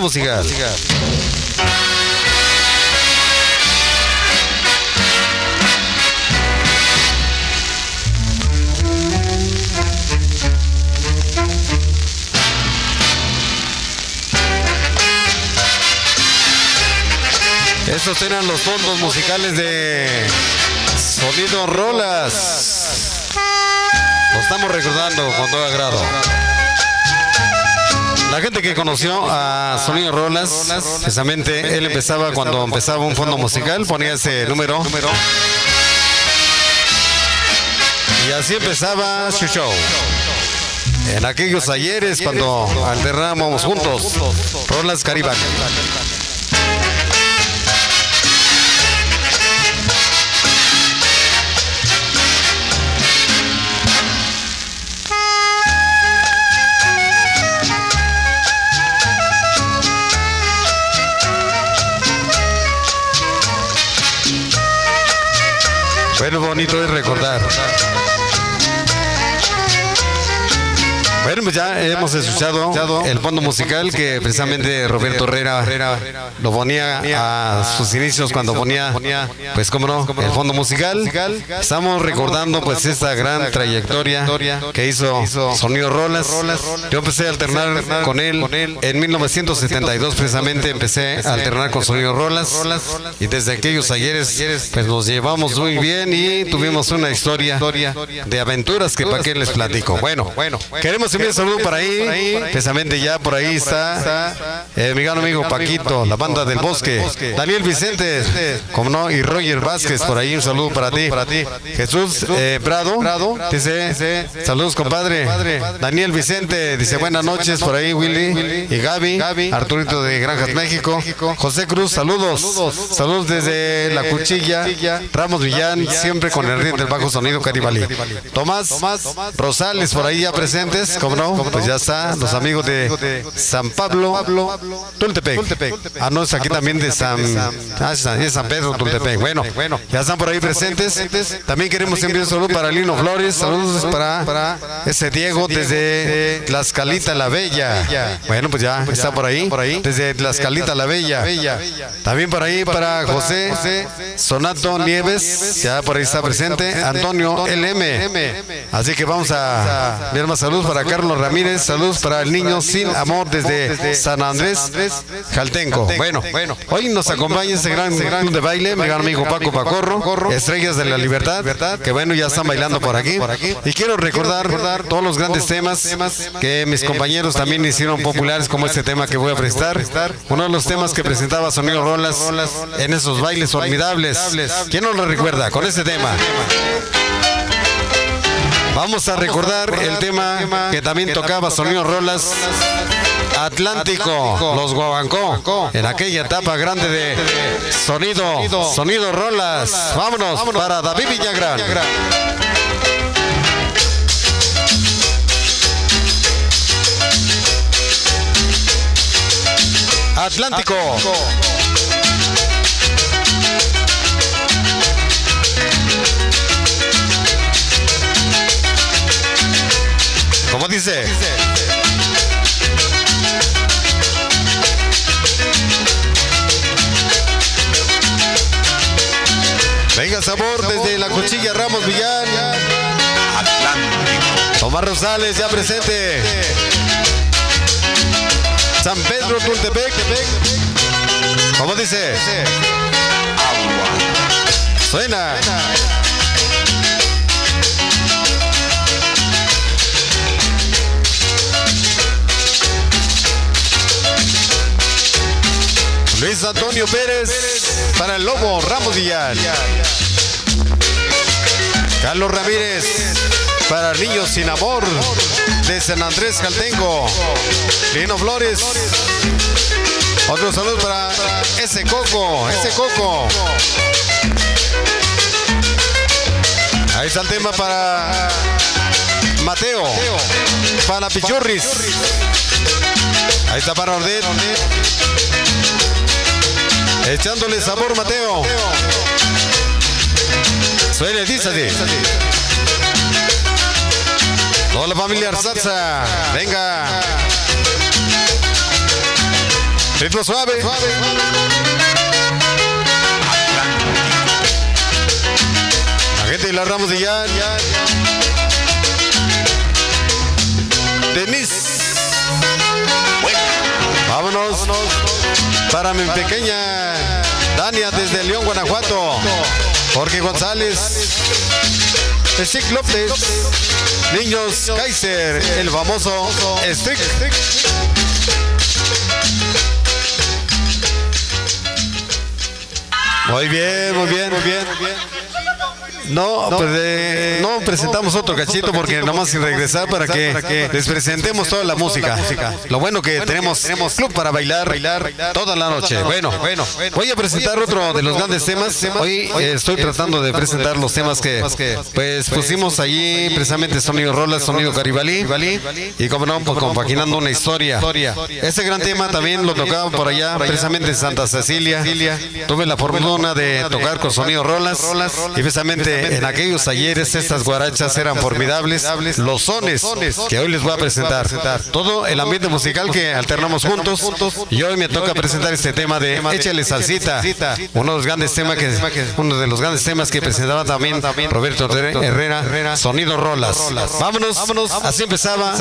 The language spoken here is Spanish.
musical. Estos eran los fondos musicales de Sonido Rolas. Lo estamos recordando con todo agrado. La gente que conoció a Sonido Rolas, precisamente él empezaba cuando empezaba un fondo musical, ponía ese número. Y así empezaba su show. En aquellos ayeres cuando alternábamos juntos, Rolas Caribán. Bonito es recordar. Pues ya hemos escuchado el fondo musical que precisamente Roberto Herrera lo ponía a sus inicios cuando ponía, pues cómo no, el fondo musical. Estamos recordando pues esta gran trayectoria que hizo Sonido Rolas. Yo empecé a alternar con él en 1972 precisamente empecé a alternar con Sonido Rolas y desde aquellos ayeres pues nos llevamos muy bien y tuvimos una historia de aventuras que para qué les platico. Bueno, bueno, queremos enviar un saludo para ahí, precisamente ya por ahí está eh, mi gran amigo Paquito, la banda del bosque, Daniel Vicente, como no, y Roger Vázquez por ahí, un saludo para ti, Jesús eh, Prado, dice, saludos compadre, Daniel Vicente, dice buenas noches por ahí Willy y Gaby, Arturito de Granjas México, José Cruz, saludos, saludos. Desde la cuchilla, Ramos Villán, siempre con el ritmo del bajo sonido Caribalí. Tomás Rosales por ahí ya presentes, como no, pues ya está, los amigos de San Pablo, Tultepec. Ah, no, es aquí también de San, ah, es San Pedro, Tultepec. Bueno, ya están por ahí presentes. También queremos enviar un saludo para Lino Flores, saludos para ese Diego desde Tlaxcalita la Bella. Bueno, pues ya está por ahí, desde Tlaxcalita la Bella. También por ahí para José Sonato Nieves, ya por ahí está presente, Antonio LM. Así que vamos a ver más saludos para Carlos Ramírez, saludos para el niño sin amor desde San Andrés, Jaltenco. Bueno, hoy nos acompaña ese gran club de baile, mi gran amigo Paco Pacorro, Estrellas de la Libertad, que bueno, ya están bailando por aquí. Y quiero recordar todos los grandes temas que mis compañeros también hicieron populares, como este tema que voy a prestar. Uno de los temas que presentaba Sonido Rolas en esos bailes formidables. ¿Quién nos lo recuerda con este tema? Vamos a recordar el tema que también tocaba Sonido Rolas. Atlántico, los Guabancó, en aquella etapa grande de sonido, sonido Rolas. Vámonos para David Villagrán. Atlántico. Dice? Venga sabor desde la cuchilla Ramos Villán. Atlántico. Omar Rosales ya presente. San Pedro Tultepec. ¿Cómo dice? Agua. Suena. Antonio Pérez para el Lobo Ramos Villar. Carlos Ramírez para Niños Sin Amor de San Andrés Caltengo. Lino Flores. Otro saludo para ese Coco, ese Coco. Ahí está el tema para Mateo, para Pichurris. Ahí está para Ordet. Echándole sabor, Mateo. Suena, dice así. Hola familia Arzatza. Venga. Ritmo suave. La gente de las Ramos de Yan. Denis. Vámonos. Para mi pequeña Dania desde León, Guanajuato. Jorge González. Stick López. Niños Kaiser, el famoso Stick. Muy bien, muy bien, muy bien. No, pues eh, no presentamos otro cachito porque nomás sin regresar para que les presentemos toda la música. Lo bueno que tenemos tenemos club para bailar bailar toda la noche. Bueno, bueno, voy a presentar otro de los grandes temas. Hoy eh, estoy tratando de presentar los temas que pues pusimos allí precisamente sonido Rolas, sonido Caribalí y como no, pues, compaginando una historia. Ese gran tema también lo tocaba por allá precisamente en Santa Cecilia. Tuve la fortuna de tocar con sonido Rolas y precisamente en aquellos talleres estas guarachas eran formidables. Los sones que hoy les voy a presentar. Todo el ambiente musical que alternamos juntos. Y hoy me toca presentar este tema de Échale Salsita. Uno de los grandes temas que, uno de los grandes temas que presentaba también Roberto Herrera, Sonido Rolas. Vámonos. Así empezaba.